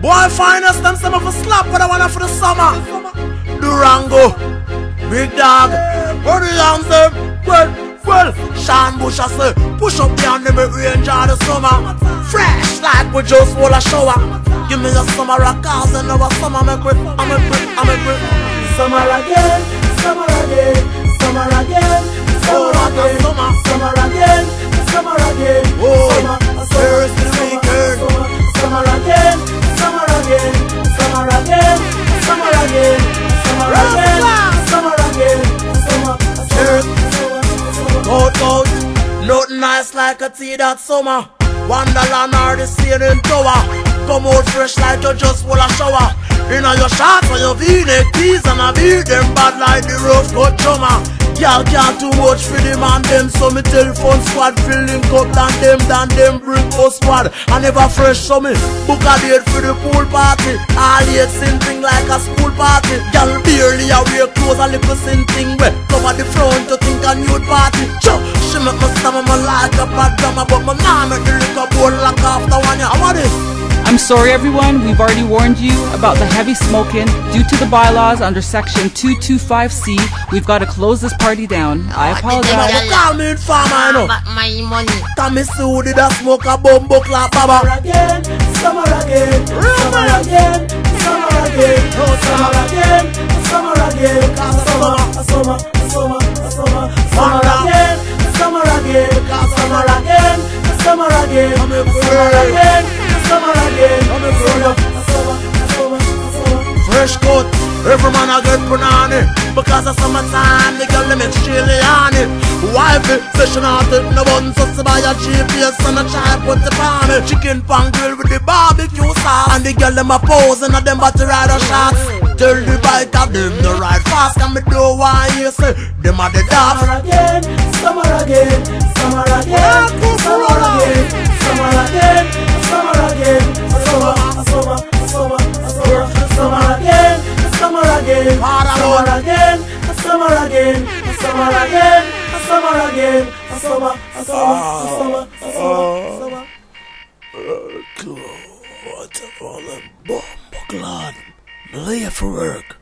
Boy, finest them some of a slap, but I wanna for the summer. Durango, big dog, what the anthem? Well, well, Sean Bush, I say, push up the enemy range of the summer. Fresh like we just want a shower. Give me the summer cause I know a summer make grip, I'm a grip, I'm a grip. Summer again, summer again, summer again, summer a again, nothing nice like a tea that summer. Wonderland or the sailing tower. Come out fresh like you just full of shower. In your shorts or your v-neck tees and a beat them bad like the rough cut drummer. Y'all can't too much for them and them, so me telephone squad filling up than them, than them bring us squad. I never fresh so me book a date for the pool party. All eight thing like a school party. Y'all barely a wear clothes a little thing sorry, everyone. We've already warned you about the heavy smoking. Due to the bylaws under Section 225C, we've got to close this party down. I oh, Now, apologize. you call me informer, you know. But my money. Tommy Sue did a smoke a bumbo clap, baba. Summer again, summer again, summer again, oh, summer again, summer again, summer again, summer, summer, summer, summer, Fresh cut, every man a get punani Because of summertime, the girl them extremely honey Wifey, eh, session out it, no bun So she buy a GPS and a try put the on it Chicken pan grill with the barbecue sauce. And the girl them a pose and a them body rider shots Tell the bite of them the ride fast And me do why you say, them a the daft summer again, summer again, summer again, summer again, summer again, summer, oh. summer, summer, oh. summer. Cool, what a all them bomb, glad. Lay for work.